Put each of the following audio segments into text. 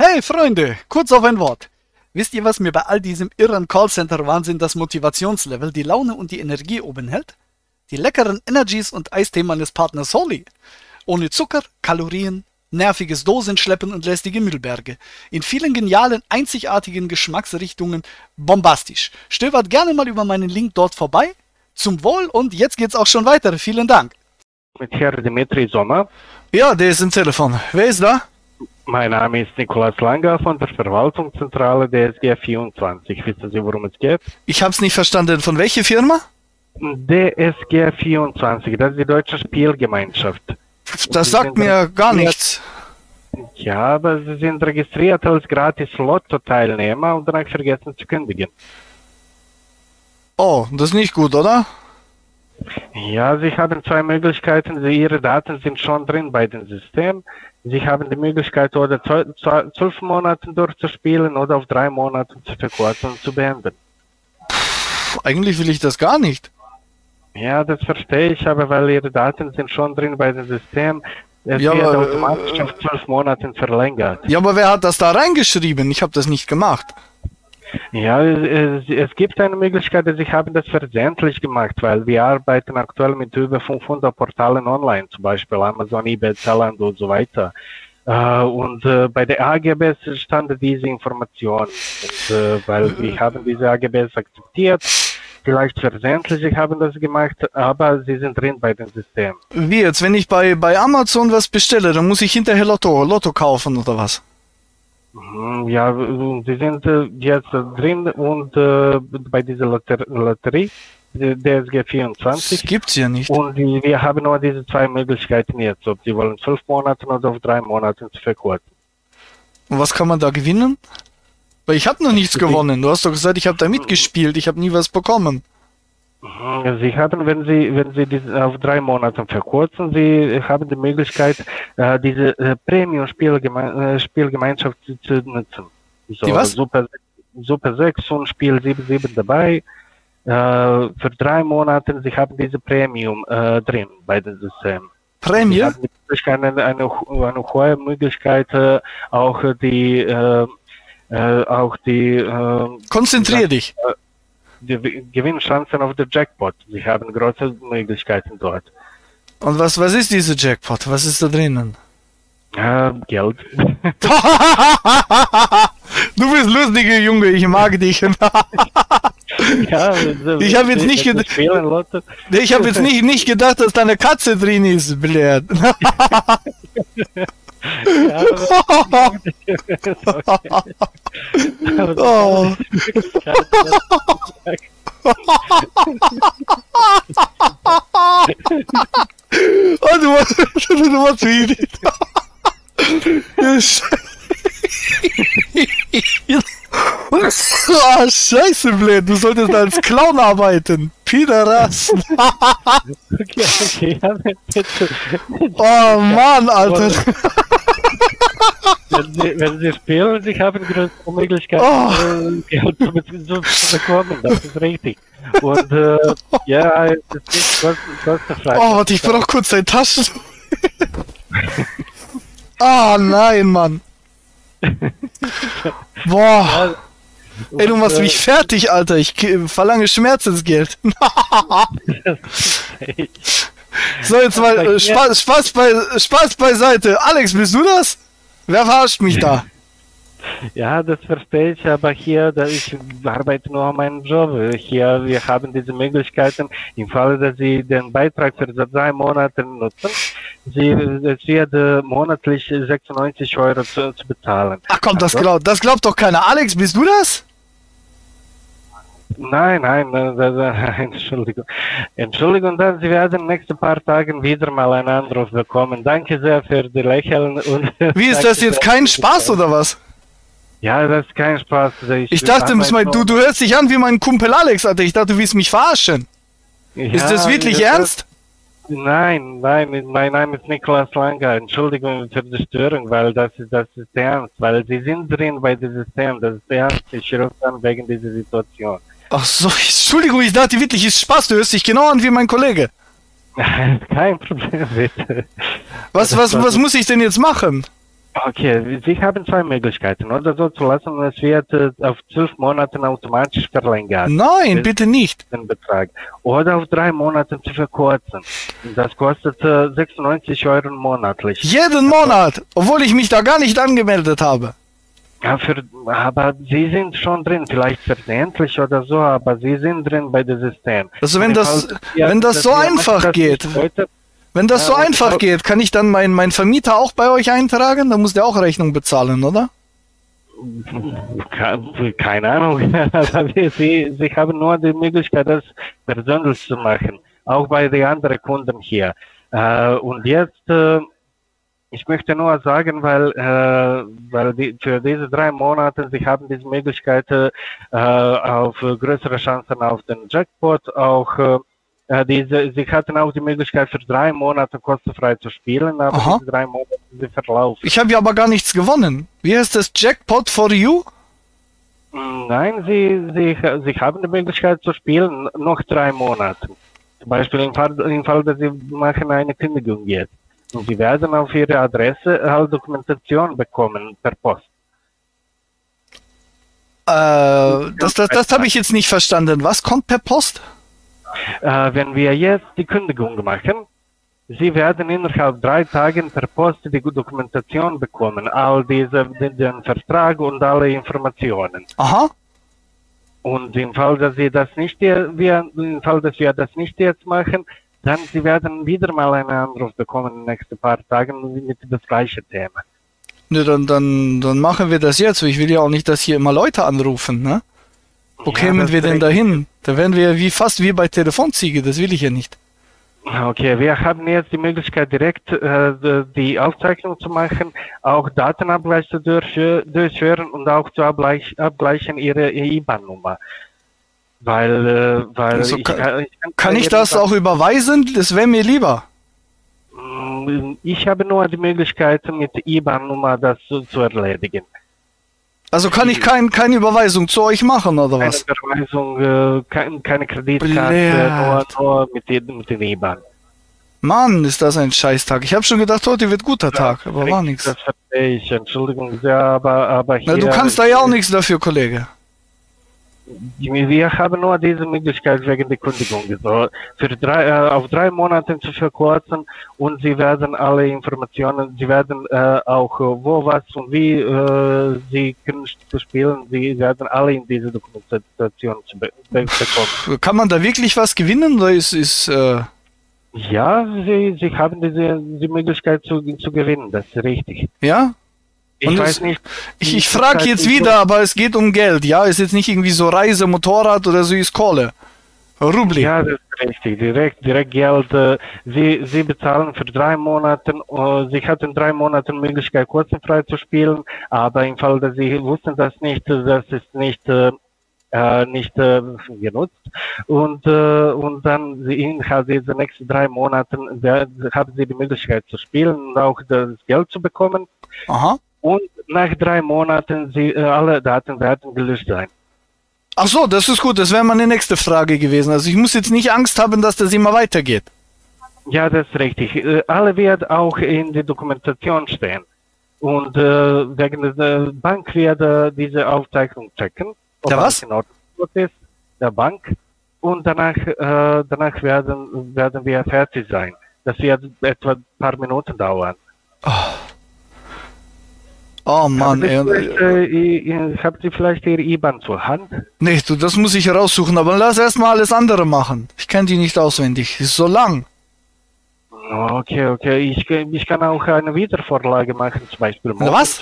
Hey Freunde, kurz auf ein Wort. Wisst ihr, was mir bei all diesem irren Callcenter-Wahnsinn das Motivationslevel, die Laune und die Energie oben hält? Die leckeren Energies und Eistee meines Partners Holly. Ohne Zucker, Kalorien, nerviges Dosenschleppen und lästige Müllberge. In vielen genialen, einzigartigen Geschmacksrichtungen bombastisch. Stöbert gerne mal über meinen Link dort vorbei. Zum Wohl und jetzt geht's auch schon weiter. Vielen Dank. Mit Herr Dimitri Sommer. Ja, der ist im Telefon. Wer ist da? Mein Name ist Nikolaus Langer von der Verwaltungszentrale DSG 24. Wissen Sie, worum es geht? Ich hab's nicht verstanden. Von welcher Firma? DSG 24, das ist die Deutsche Spielgemeinschaft. Das sagt mir gar nichts. Ja, aber Sie sind registriert als gratis Lotto-Teilnehmer und danach vergessen zu kündigen. Oh, das ist nicht gut, oder? Ja, Sie haben zwei Möglichkeiten. Sie, Ihre Daten sind schon drin bei dem System. Sie haben die Möglichkeit, oder zwölf Monate durchzuspielen oder auf drei Monate zu verkürzen und zu beenden. Puh, eigentlich will ich das gar nicht. Ja, das verstehe ich, aber weil Ihre Daten sind schon drin bei dem System, es Ja, wird aber, automatisch äh, auf zwölf Monaten verlängert. Ja, aber wer hat das da reingeschrieben? Ich habe das nicht gemacht. Ja, es, gibt eine Möglichkeit, dass ich habe das versendlich gemacht, weil wir arbeiten aktuell mit über 500 Portalen online, zum Beispiel Amazon, eBay, Zalando und so weiter. Äh, und äh, bei der AGBs stand diese Information. Und, äh, weil wir haben diese AGBs akzeptiert, vielleicht versendlich haben das gemacht, aber sie sind drin bei dem System. Wie jetzt, wenn ich bei, bei Amazon was bestelle, dann muss ich hinterher Lotto, Lotto kaufen oder was? Mhm, Ja, sie sind jetzt drin und äh, bei dieser Lotter Lotterie, DSG Das 24. gibt's ja nicht. Und wir haben nur diese zwei Möglichkeiten jetzt, ob sie wollen zwölf Monate oder auf drei Monate zu verkürzen. Und was kann man da gewinnen? Weil ich habe noch nichts gewonnen. Du hast doch gesagt, ich habe da mitgespielt. Ich habe nie was bekommen. Sie haben, wenn Sie, wenn Sie diese auf drei Monate verkürzen, Sie haben die Möglichkeit, äh, diese äh, Premium-Spielgemeinschaft äh, zu, nutzen. So, Die was? Super, Super 6 und Spiel 77 dabei. Äh, für drei Monate, Sie haben diese Premium äh, drin bei dem System. Sie Prämie? haben die Möglichkeit, eine, eine, eine hohe Möglichkeit, äh, auch die, äh, äh, auch die, äh, Konzentrier dich. Die Gewinnchancen auf der Jackpot. Sie haben große Möglichkeiten dort. Und was, was ist diese Jackpot? Was ist da drinnen? Äh, Geld. du bist lustiger Junge, ich mag dich. ja, Ich hab jetzt nicht ged- Spielen, Leute. ich habe jetzt nicht, nicht gedacht, dass da eine Katze drin ist, blöd. Ja, aber- oh. Oh, du warst, du warst wie Ah, scheiße, blöd. Du solltest als Clown arbeiten. Pideras. okay, okay, bitte. Oh, Mann, Alter. Wenn Sie, wenn Sie spielen, Sie haben größere Möglichkeiten, Oh. äh, Geld zu, zu, zu bekommen. Das ist richtig. Und äh, ja, es ist nicht kost- kostenfrei. Oh, warte, ich brauch kurz dein Taschentuch. Ah, nein, Mann. Boah. Ey, du machst mich fertig, Alter. Ich verlange Schmerzensgeld. so, jetzt mal äh, Spaß, Spaß, bei, Spaß beiseite. Alex, bist du das? Wer verarscht mich da? Ja, das verstehe ich, aber hier, da ich arbeite nur an meinem Job. Hier, wir haben diese Möglichkeiten, im Falle, dass Sie den Beitrag für diese drei Monate nutzen, Sie, es wird äh, monatlich 96 Euro zu, zu bezahlen. Ach komm, das Also? glaubt, das glaubt doch keiner. Alex, bist du das? Nein, nein, da- da- Entschuldigung. Entschuldigung, dann Sie werden in den nächsten paar Tagen wieder mal einen Anruf bekommen. Danke sehr für die Lächeln. Und Wie ist das jetzt kein Spaß oder was? Ja, das ist kein Spaß. Ich dachte, arbeite mein, du, du hörst dich an wie mein Kumpel Alex, Alter. Ich dachte, du willst mich verarschen. Ist Ja, das wirklich das- ernst? Nein, nein, mein Name ist Niklas Langer. Entschuldigung für die Störung, weil das ist, das ist ernst, weil Sie sind drin bei diesem System. Das ist ernst. Ich rufe an wegen dieser Situation. Ach so, Entschuldigung, ich dachte wirklich, ist Spaß. Du hörst dich genau an wie mein Kollege. Kein Problem, bitte. Was, was, was muss ich denn jetzt machen? Okay, Sie haben zwei Möglichkeiten, oder so zu lassen, es wird äh, auf zwölf Monaten automatisch verlängert. Nein, bitte nicht. Den Betrag. Oder auf drei Monate zu verkürzen. Das kostet äh, 96 Euro monatlich. Jeden Monat, obwohl ich mich da gar nicht angemeldet habe. Ja, für, aber Sie sind schon drin, vielleicht versehentlich oder so, aber Sie sind drin bei dem System. Also wenn das- falls wir- wenn das dass so einfach das geht. Heute, Wenn das so einfach auch- geht, kann ich dann meinen mein Vermieter auch bei euch eintragen? Da muss der auch Rechnung bezahlen, oder? ke- keine Ahnung, wir- Sie, Sie haben nur die Möglichkeit, das persönlich zu machen, auch bei den anderen Kunden hier. Äh, und jetzt, äh, ich möchte nur sagen, weil, äh, weil die, für diese drei Monate, Sie haben diese Möglichkeit äh, auf größere Chancen auf den Jackpot, auch äh, äh, diese, Sie hatten auch die Möglichkeit für drei Monate kostenfrei zu spielen, aber Aha. diese drei Monate sind verlaufen. Ich habe ja aber gar nichts gewonnen. Wie heißt das Jackpot for you? Nein, Sie, Sie, Sie haben die Möglichkeit zu spielen noch drei Monate. Zum Beispiel im Fall, im Fall, dass Sie machen eine Kündigung jetzt. Sie werden auf Ihre Adresse halt Dokumentation bekommen per Post. Äh, das das, das habe ich jetzt nicht verstanden. Was kommt per Post? Äh, wenn wir jetzt die Kündigung machen, Sie werden innerhalb drei Tagen per Post die Dokumentation bekommen, all diese, den, den Vertrag und alle Informationen. Aha. Und im Fall, dass Sie das nicht, wir, im Fall, dass wir das nicht jetzt machen, dann Sie werden wieder mal einen Anruf bekommen in den nächsten paar Tagen mit dem gleichen Thema. Ne, dann, dann, dann machen wir das jetzt. Ich will ja auch nicht, dass hier immer Leute anrufen, ne? Wo Ja, kämen wir denn ist da hin? Da wären wir wie fast wie bei Telefonziege, das will ich ja nicht. Okay, wir haben jetzt die Möglichkeit, direkt äh, die- Aufzeichnung zu machen, auch Datenabgleich zu durchfü- durchführen und auch zu abgleich, abgleichen Ihre IBAN-Nummer. Weil, äh, weil Also ich, kann- ich Kann ich das auch überweisen? Das wäre mir lieber. Mm, Ich habe nur die Möglichkeit, mit IBAN-Nummer das zu, zu erledigen. Also kann ich kein, keine Überweisung zu euch machen, oder Keine was? Überweisung, äh, kein, keine Kreditkarte, nur, nur mit, mit den IBAN. Mann, ist das ein Scheißtag. Ich habe schon gedacht, heute wird guter Tag, aber war nichts. Das verstehe ich, Entschuldigung sehr, aber, aber hier... Na, du kannst da ja auch nichts dafür, Kollege. Wir haben nur diese Möglichkeit wegen der Kündigung. So, für drei, äh, auf drei Monate zu verkürzen und Sie werden alle Informationen, Sie werden äh, auch äh, wo, was und wie äh, Sie können spielen, Sie werden alle in diese Dokumentation zu be be bekommen. Kann man da wirklich was gewinnen oder ist, ist äh, Ja, Sie, Sie haben diese die Möglichkeit zu, zu gewinnen, das ist richtig. ja? Ich Und weiß es- nicht. Ich, ich frage jetzt Sie so- wieder, aber es geht um Geld, ja? Ist jetzt nicht irgendwie so Reise, Motorrad oder so ist Kohle. Rubli. Ja, das ist richtig. Direkt, direkt Geld. äh, Sie, Sie bezahlen für drei Monate. äh, Sie hatten drei Monate Möglichkeit, kostenfrei zu spielen, aber im Fall, dass Sie wussten das nicht, das ist nicht, äh, äh, nicht äh, genutzt. Und, äh, und dann Sie innerhalb dieser nächsten drei Monate werden- haben Sie die Möglichkeit zu spielen und auch das Geld zu bekommen. Aha. Und nach drei Monaten Sie, äh, alle Daten werden gelöscht sein. Ach so, das ist gut, das wäre meine nächste Frage gewesen. Also ich muss jetzt nicht Angst haben, dass das immer weitergeht. Ja, das ist richtig. Äh, Alle wird auch in der Dokumentation stehen. Und äh, wegen der Bank wird äh, diese Aufzeichnung checken. ob Der was? in Ordnung ist, der Bank. Und danach, äh, danach werden, werden wir fertig sein. Das wird etwa ein paar Minuten dauern. Oh Mann, Haben Sie ey. vielleicht, äh, habt ihr vielleicht Ihre IBAN zur Hand? Nee, du, das muss ich raussuchen, aber lass erstmal alles andere machen. Ich kenne die nicht auswendig. Ist so lang. Okay, okay. Ich, ich kann auch eine Wiedervorlage machen, zum Beispiel morgen. was?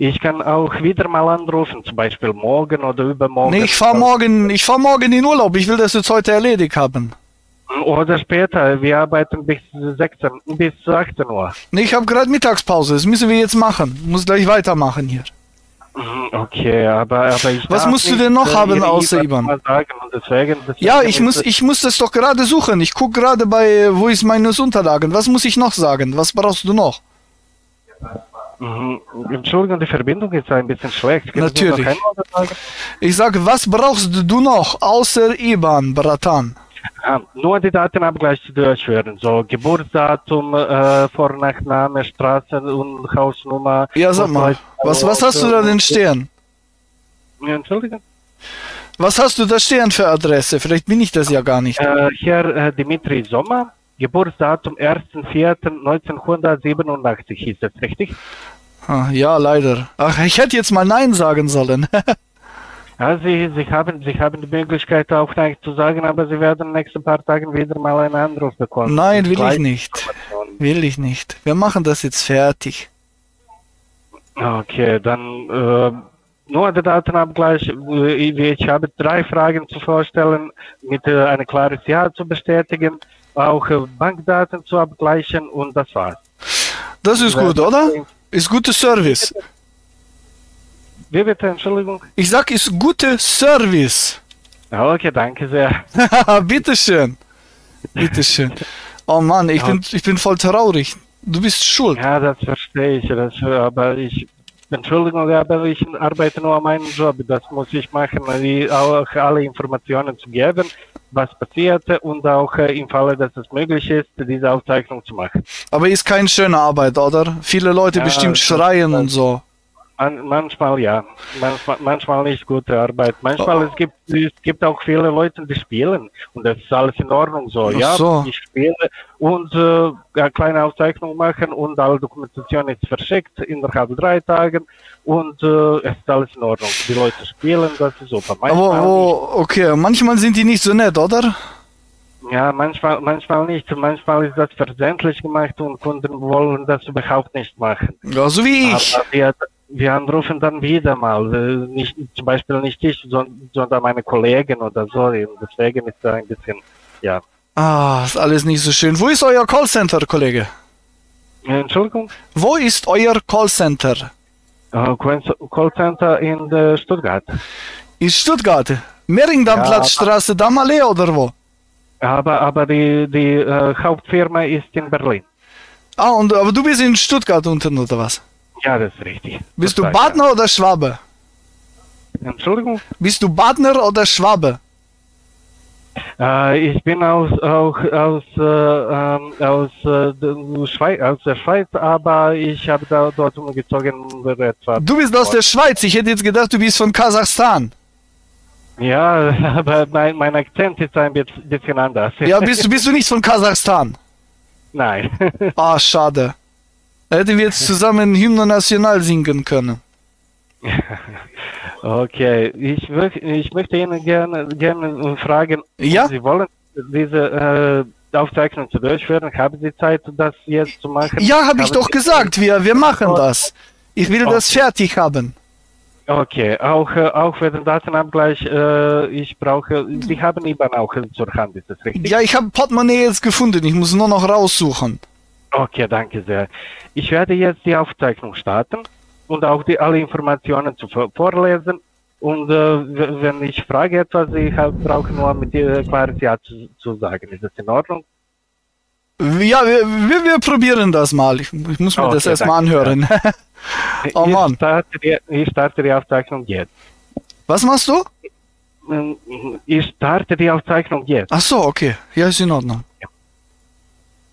Ich kann auch wieder mal anrufen, zum Beispiel morgen oder übermorgen. Nee, ich fahr morgen, ich fahr morgen in Urlaub. Ich will das jetzt heute erledigt haben. Oder später. Wir arbeiten bis 16, bis 18 Uhr. Nee, ich habe gerade Mittagspause. Das müssen wir jetzt machen. Muss gleich weitermachen hier. Mhm, Okay, aber, aber ich Was musst du denn noch äh, haben außer IBAN Ja, ich muss, es- ich muss das doch gerade suchen. Ich guck gerade bei, wo ist meine Unterlagen? Was muss ich noch sagen? Was brauchst du noch? Mhm. Entschuldigung, die Verbindung ist ein bisschen schlecht. Können Natürlich. Ich sage, was brauchst du noch außer IBAN, Bratan? Ah, nur die Datenabgleich durchführen, so Geburtsdatum, äh, Vor- und Nachname, Straße und Hausnummer. Ja, sag mal, was, was hast du da denn stehen? Ja, Entschuldigung. Was hast du da stehen für Adresse? Vielleicht bin ich das ja gar nicht. Äh, Herr äh, Dimitri Sommer, Geburtsdatum 1.4.1987, ist das richtig? Ah, ja, leider. Ach, ich hätte jetzt mal Nein sagen sollen. Ja, Sie, Sie, haben, Sie haben die Möglichkeit auch Nein zu sagen, aber Sie werden in den nächsten paar Tagen wieder mal einen Anruf bekommen. Nein, will ich nicht. Will ich nicht. Wir machen das jetzt fertig. Okay, dann äh, nur der Datenabgleich. Äh, Ich habe drei Fragen zu vorstellen, mit äh, ein klares Ja zu bestätigen, auch äh, Bankdaten zu abgleichen und das war's. Das ist gut, oder? Ist guter Service. Wie bitte, Entschuldigung? Ich sag, ist guter Service. Ja, Okay, danke sehr. Bitteschön. Bitteschön. Oh Mann, ich bin, ich bin voll traurig. Du bist schuld. Ja, das verstehe ich, das, aber ich, Entschuldigung, aber ich arbeite nur an meinem Job. Das muss ich machen, die, auch alle Informationen zu geben, was passierte und auch äh, im Falle, dass es möglich ist, diese Aufzeichnung zu machen. Aber ist keine schöne Arbeit, oder? Viele Leute Ja, bestimmt schreien und so. Man, manchmal ja, manchmal, manchmal nicht gute Arbeit. Manchmal es gibt es gibt auch viele Leute, die spielen und das ist alles in Ordnung so. Ach ja, so. ich spiele und äh, eine kleine Aufzeichnung machen und alle Dokumentation ist verschickt innerhalb drei Tagen und äh, es ist alles in Ordnung. Die Leute spielen, das ist super. Aber Manchmal wo, okay, manchmal sind die nicht so nett, oder? Ja, manchmal, manchmal nicht. Manchmal ist das versendlich gemacht und Kunden wollen das überhaupt nicht machen. Ja, so wie ich. Aber wir, wir anrufen dann wieder mal. äh, Nicht, zum Beispiel nicht ich, son- sondern meine Kollegen oder so. Deswegen ist da ein bisschen, ja. Ah, ist alles nicht so schön. Wo ist euer Callcenter, Kollege? Äh, Entschuldigung? Wo ist euer Callcenter? Äh, Call- Callcenter in Stuttgart. In Stuttgart. Mehringdammplatzstraße, Dammallee oder wo? Aber, aber die, die äh, Hauptfirma ist in Berlin. Ah, und, aber du bist in Stuttgart unten oder was? Ja, das ist richtig. Bist du Das Badner oder Schwabe? ja. Entschuldigung? Bist du Badner oder Schwabe? Äh, ich bin aus, auch aus, äh, ähm, aus, äh, der Schweiz, aus der Schweiz, aber ich habe da dort umgezogen. Du bist aus der Schweiz. Ich hätte jetzt gedacht, du bist von Kasachstan. Ja, aber mein, mein Akzent ist ein bi- bisschen anders. Ja, bist, du- bist du nicht von Kasachstan? Nein. Ah, schade. Hätten wir jetzt zusammen Hymne National singen können. okay, ich, ich möchte Ihnen gerne, gerne fragen, Ja? Sie wollen diese äh, Aufzeichnung zu durchführen? Haben Sie Zeit, das jetzt zu machen? Ja, habe ich doch Sie- gesagt. Wir, wir machen das. Ich will das fertig haben. Okay, auch, äh, auch für den Datenabgleich, äh, ich brauche, Sie haben IBAN auch zur Hand, ist das richtig? Ja, ich habe Portemonnaie jetzt gefunden. Ich muss nur noch raussuchen. Okay, danke sehr. Ich werde jetzt die Aufzeichnung starten und auch die alle Informationen zu vor- vorlesen. Und äh, wenn ich frage etwas, ich hab- brauche nur mit dir klares Ja zu, zu sagen. Ist das in Ordnung? Ja, wir, wir, wir probieren das mal. Ich, ich muss mir Okay, das erstmal anhören. Oh, ich, Mann. Starte die, ich starte die Aufzeichnung jetzt. Was machst du? Ähm, Ich starte die Aufzeichnung jetzt. Ach so, okay. Ja, ist in Ordnung.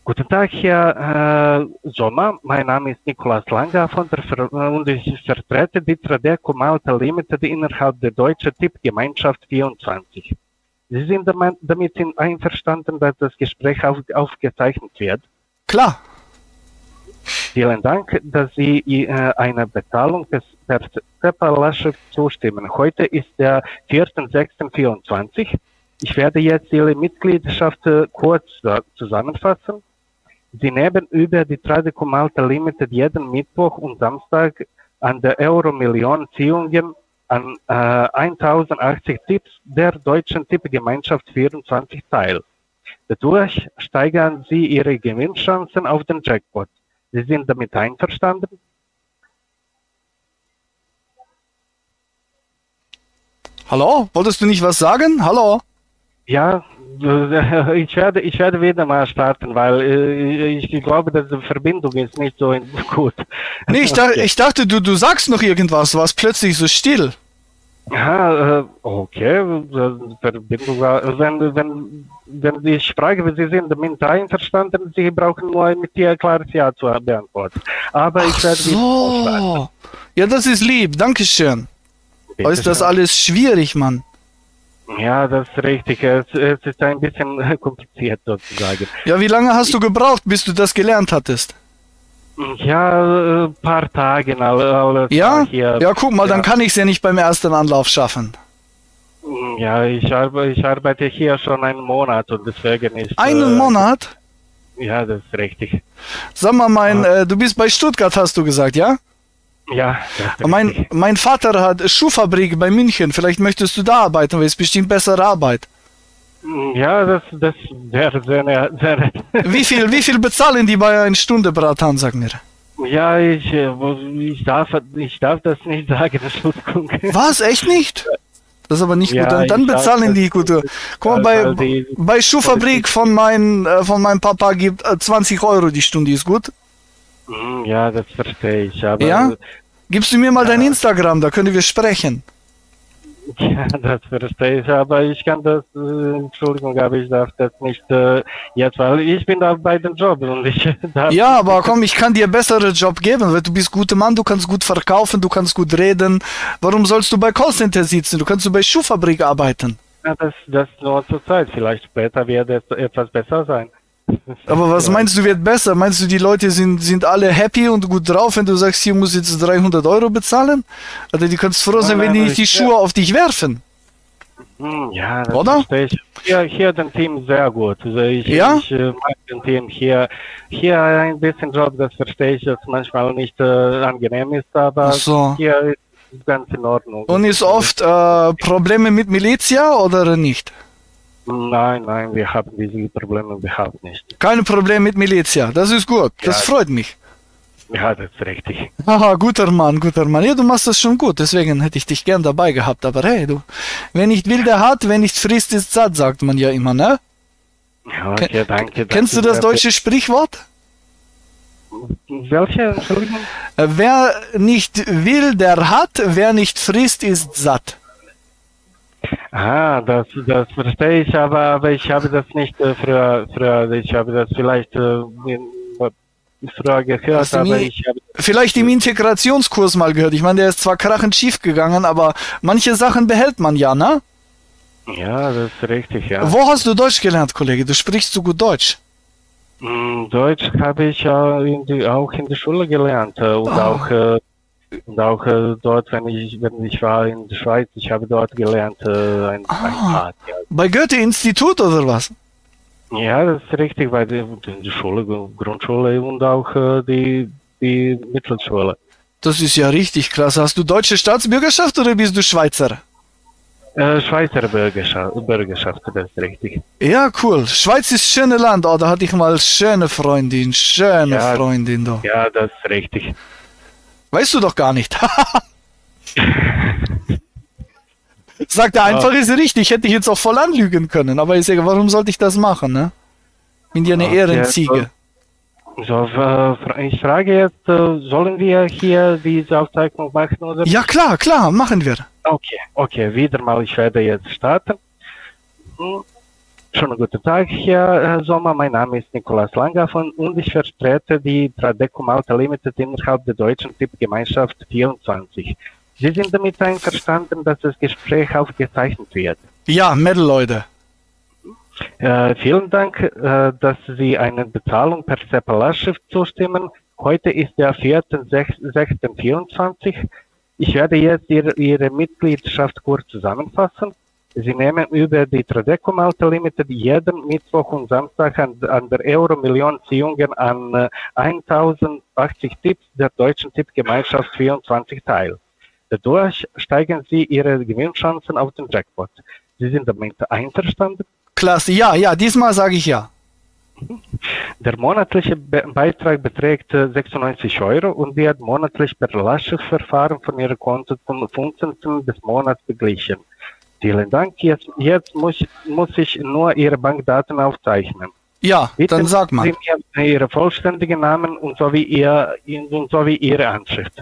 Guten Tag, Herr äh, Sommer. Mein Name ist Nikolaus Langer von der Ver und ich vertrete die Tradeco Malta Limited innerhalb der Deutschen Tippgemeinschaft 24. Sie sind damit- damit in- einverstanden, dass das Gespräch auf, aufgezeichnet wird. Klar. Vielen Dank, dass Sie äh, einer Bezahlung des per SEPA-Lastschrift zustimmen. Heute ist der 4.6.24. Ich werde jetzt Ihre Mitgliedschaft äh, kurz äh, zusammenfassen. Sie nehmen über die Tradeco Malta Limited jeden Mittwoch und Samstag an der Euro-Million Ziehungen an äh, 1080 Tipps der Deutschen Tippgemeinschaft 24 teil. Dadurch steigern Sie Ihre Gewinnchancen auf den Jackpot. Sie sind damit einverstanden? Hallo? Wolltest du nicht was sagen? Hallo? Ja, ich werde, ich werde wieder mal starten, weil äh, ich glaube, dass die Verbindung ist nicht so gut. Nee, ich, dachte, Okay. ich dachte, du, du sagst noch irgendwas. Du warst plötzlich so still. Aha, äh, okay, äh, Verbindung war, wenn, wenn, wenn ich frage, Sie sind mit einverstanden, Sie brauchen nur mit dir klares Ja zu beantworten. Aber Ach ich werde so. Ja, das ist lieb. Dankeschön. Bitte ist das alles schwierig, Mann? Ja, das ist richtig. Es, es ist ein bisschen kompliziert sozusagen. Ja, wie lange hast du gebraucht, bis du das gelernt hattest? Ja, ein paar Tage all- alles Ja? hier. Ja, guck mal, dann Ja. kann ich es ja nicht beim ersten Anlauf schaffen. Ja, ich, arbe, ich arbeite hier schon einen Monat und deswegen ist. Einen äh, Monat? Ja, das ist richtig. Sag mal, mein, äh, du bist bei Stuttgart, hast du gesagt, ja? Ja, Mein, mein Vater hat Schuhfabrik bei München. Vielleicht möchtest du da arbeiten, weil es bestimmt bessere Arbeit. Ja, das, das wäre sehr, sehr. Wie viel, wie viel bezahlen die bei einer Stunde Bratan, sag mir? Ja, ich, äh, ich, darf, ich darf das nicht sagen, Entschuldigung. Was? Echt nicht? Das ist aber nicht Ja, gut. Dann ich bezahlen die gut. Guck mal, bei, bei Schuhfabrik von, mein, äh, von meinem Papa gibt äh, 20 Euro die Stunde, ist gut. Hm, Ja, das verstehe ich. Aber Ja? Gibst du mir mal dein Instagram, da können wir sprechen. Ja, das verstehe ich, aber ich kann das, äh, Entschuldigung, aber ich darf das nicht äh, jetzt, weil ich bin da bei dem Job und ich darf Ja, aber komm, ich kann dir bessere Job geben, weil du bist guter Mann, du kannst gut verkaufen, du kannst gut reden. Warum sollst du bei Callcenter sitzen? Du kannst du bei Schuhfabrik arbeiten. Ja, das, das nur zur Zeit, vielleicht später wird es etwas besser sein. Aber was Ja. meinst du wird besser? Meinst du, die Leute sind, sind alle happy und gut drauf, wenn du sagst, hier muss jetzt 300 Euro bezahlen? Oder die kannst froh sein, Nein, wenn die nicht die Schuhe auf dich werfen. Hm, Ja, das Oder? verstehe ich. Hier, hier den Team sehr gut. Also ich, Ja? ich äh, mag den Team hier. Hier ein bisschen Job, das verstehe ich, dass manchmal nicht äh, angenehm ist, aber so. hier ist ganz in Ordnung. Und ist oft äh, Probleme mit Milizia oder nicht? Nein, nein, wir haben diese Probleme überhaupt nicht. Keine Probleme mit Milizia. Das ist gut. Das Ja. freut mich. Ja, das ist richtig. Haha, guter Mann, guter Mann. Ja, du machst das schon gut, deswegen hätte ich dich gern dabei gehabt. Aber hey, du, wer nicht will, der hat, wer nicht frisst, ist satt, sagt man ja immer, ne? Ja, okay, danke. Kennst du das deutsche Sprichwort? Welche? Äh, Wer nicht will, der hat, wer nicht frisst, ist satt. Ah, das, das verstehe ich, aber, aber ich habe das nicht äh, früher, früher, ich habe das vielleicht äh, früher gehört, aber ich habe Vielleicht im Integrationskurs mal gehört. Ich meine, der ist zwar krachend schief gegangen, aber manche Sachen behält man ja, ne? Ja, das ist richtig, ja. Wo hast du Deutsch gelernt, Kollege? Du sprichst so gut Deutsch. Mm, Deutsch habe ich in die, auch in der Schule gelernt äh, und Ah. auch äh, und auch äh, dort, wenn ich wenn ich war in der Schweiz, ich habe dort gelernt äh, ein, ein Ah. Part, ja. Bei Goethe-Institut oder was? ja, das ist richtig, die, die Schule, Grundschule und auch äh, die die Mittelschule. Das ist ja richtig klasse. Hast du deutsche Staatsbürgerschaft oder bist du Schweizer? Äh, Schweizer Bürgerschaft, Bürgerschaft, das ist richtig. Ja, cool. Schweiz ist schöne Land. Oh, da hatte ich mal schöne Freundin, schöne Ja. Freundin da. Ja, das ist richtig. Weißt du doch gar nicht. Sagt er einfach, ist richtig. Hätte ich jetzt auch voll anlügen können. Aber ich sage, warum sollte ich das machen, ne? Bin ja eine Okay, Ehrenziege. So, ich frage jetzt, äh, sollen wir hier diese Aufzeichnung machen oder? Ja, klar, klar, machen wir. Okay, okay, wieder mal, ich werde jetzt starten. Hm. Schönen guten Tag, Herr Sommer. Mein Name ist Nikolaus Langhoffen und ich vertrete die Tradeco Malta Limited innerhalb der deutschen Tippgemeinschaft 24. Sie sind damit einverstanden, dass das Gespräch aufgezeichnet wird. Ja, Mädel, Leute. Äh, vielen Dank, äh, dass Sie einer Bezahlung per SEPA-Lastschrift zustimmen. Heute ist der 4.6.24. Ich werde jetzt Ihre, Ihre Mitgliedschaft kurz zusammenfassen. Sie nehmen über die Tradeco Malta Limited jeden Mittwoch und Samstag an, an der Euro-Million-Ziehungen an äh, 1080 Tipps der deutschen Tippgemeinschaft 24 teil. Dadurch steigen Sie Ihre Gewinnchancen auf den Jackpot. Sie sind damit einverstanden? Klasse. Ja, ja, diesmal sage ich ja. Der monatliche Be Beitrag beträgt äh, 96 Euro und wird monatlich per Lastschriftverfahren von Ihrem Konto zum 15. des Monats beglichen. Vielen Dank. Jetzt, jetzt muss, muss ich nur Ihre Bankdaten aufzeichnen. Ja, Bitte dann sag mal. Sie mir Ihre vollständigen Namen und sowie, Ihr, und sowie Ihre Anschrift.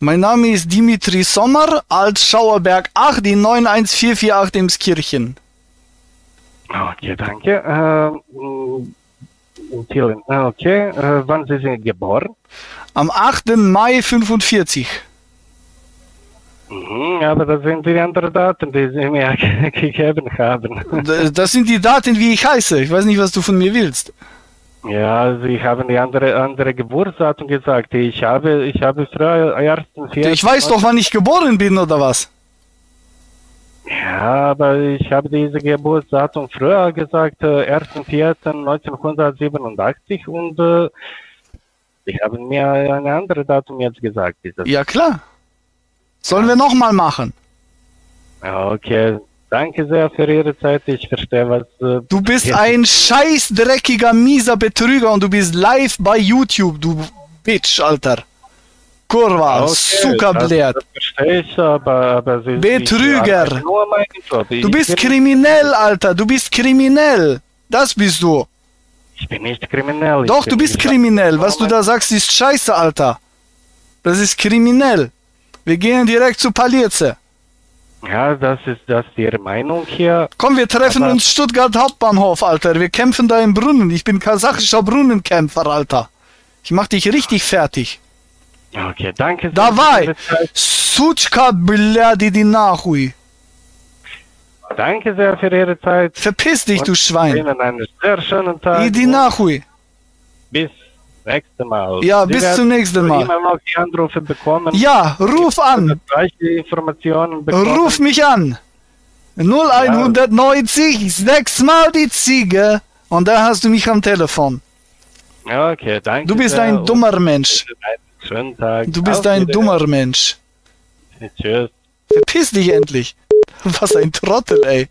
Mein Name ist Dimitri Sommer, als Schauerberg 8, die 91448 Emskirchen. Okay, danke. Ähm, vielen, okay, äh, wann sind Sie geboren? Am 8. Mai 45. Mhm, aber das sind die anderen Daten, die Sie mir gegeben haben. Das sind die Daten, wie ich heiße. Ich weiß nicht, was du von mir willst. Ja, Sie haben die andere, andere Geburtsdatum gesagt. Ich habe, ich habe früher ersten vierten. Ich weiß doch, wann ich geboren bin, oder was? Ja, aber ich habe diese Geburtsdatum früher gesagt, äh, 1.4.1987 und äh, Sie haben mir ein anderes Datum jetzt gesagt. Ja, klar. Sollen wir nochmal machen? Ja, okay. Danke sehr für Ihre Zeit. Ich verstehe, was. äh, Du bist ein scheiß dreckiger, mieser Betrüger und du bist live bei YouTube, du Bitch, Alter. Kurva, Okay, Zuckerbläht. Das, das verstehe ich, aber, Betrüger. Du bist kriminell, Alter, du bist kriminell. Das bist du. Ich bin nicht kriminell. Doch, du bist kriminell. Was du da sagst, ist scheiße, Alter. Das ist kriminell. Wir gehen direkt zu Palierze. Ja, das ist das ist Ihre Meinung hier. Komm, wir treffen Aber- uns Stuttgart Hauptbahnhof, Alter. Wir kämpfen da im Brunnen. Ich bin kasachischer Brunnenkämpfer, Alter. Ich mach dich richtig fertig. Okay, danke sehr Давай! für Ihre Zeit. Сучка, бляди, иди нахуй. Danke sehr für Ihre Zeit. Verpiss dich, du Und Schwein. Ihnen einen sehr schönen Tag. Иди und нахуй. Bis nächste Mal. Ja, Sie bis zum nächsten Mal. Immer noch die Anrufe bekommen. Ja, ruf an. Informationen bekommen. Ruf mich an. 0190, sechsmal die Ziege. Und da hast du mich am Telefon. Ja, okay, danke. Du bist ein dummer Mensch. Schönen Tag. Du bist Auf ein Wiedersehen. dummer Mensch. Tschüss. Verpiss dich endlich. Was ein Trottel, ey.